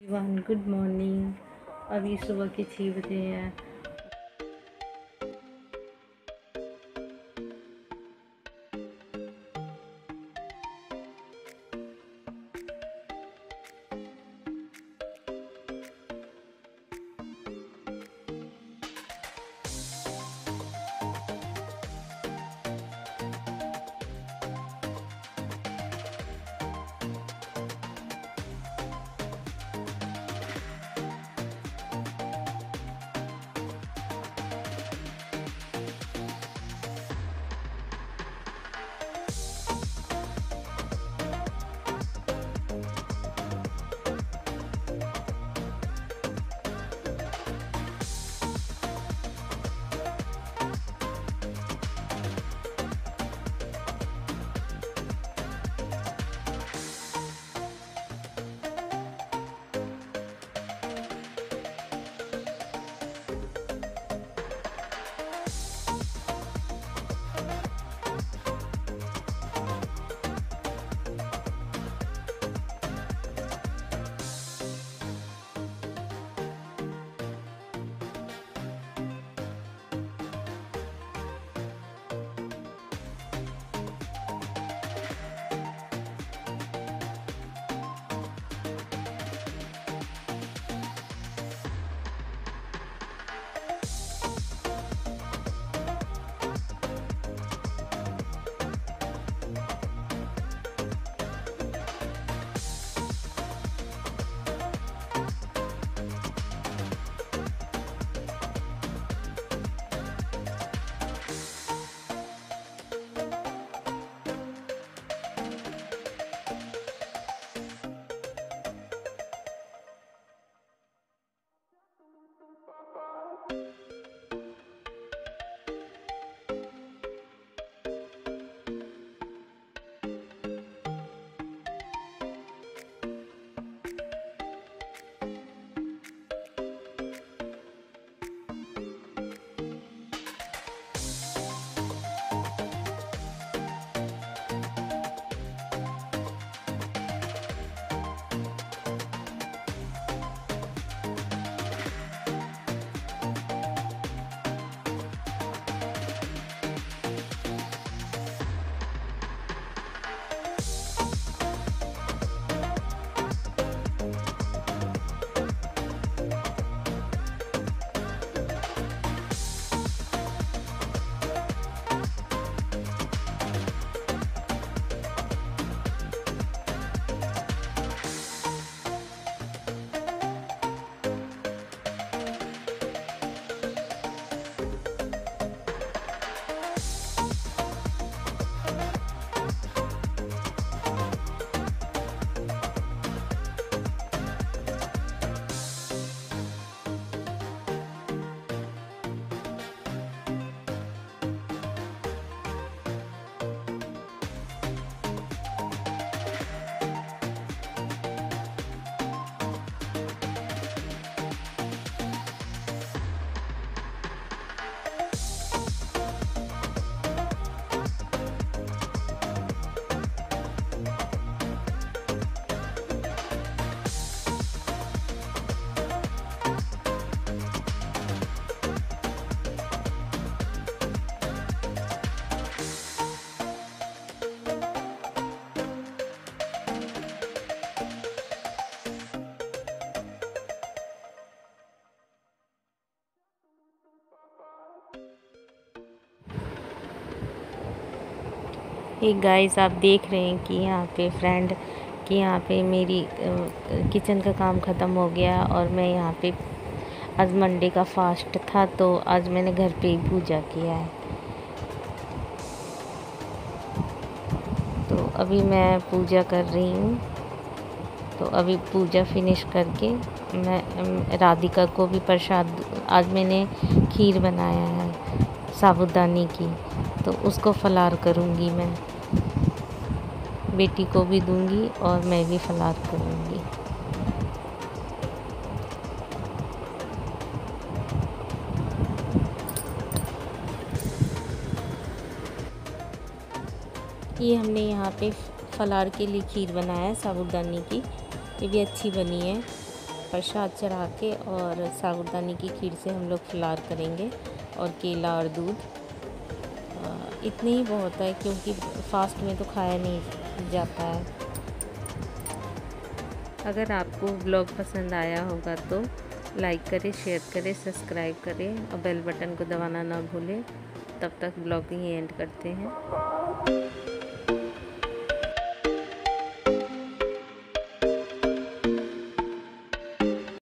One good morning अभी सुबह के छः बजे हैं। एक गाइस आप देख रहे हैं कि यहाँ पे फ्रेंड कि यहाँ पे मेरी किचन का काम ख़त्म हो गया और मैं यहाँ पे आज मंडे का फास्ट था तो आज मैंने घर पे ही पूजा किया है। तो अभी मैं पूजा कर रही हूँ। तो अभी पूजा फिनिश करके मैं राधिका को भी प्रसाद, आज मैंने खीर बनाया है, साबुदानी की। तो उसको फलार करूँगी मैं। बेटी को भी दूँगी और मैं भी फलार करूँगी। ये हमने यहाँ पे फलार के लिए खीर बनाया है साबुदानी की। ये भी अच्छी बनी है। प्रसाद चढ़ा के और साबुदानी की खीर से हम लोग फलार करेंगे और केला और दूध। इतने ही बहुत है क्योंकि फास्ट में तो खाया नहीं जाता है। अगर आपको ब्लॉग पसंद आया होगा तो लाइक करें शेयर करें सब्सक्राइब करें और बेल बटन को दबाना ना भूलें। तब तक ब्लॉग ही एंड करते हैं।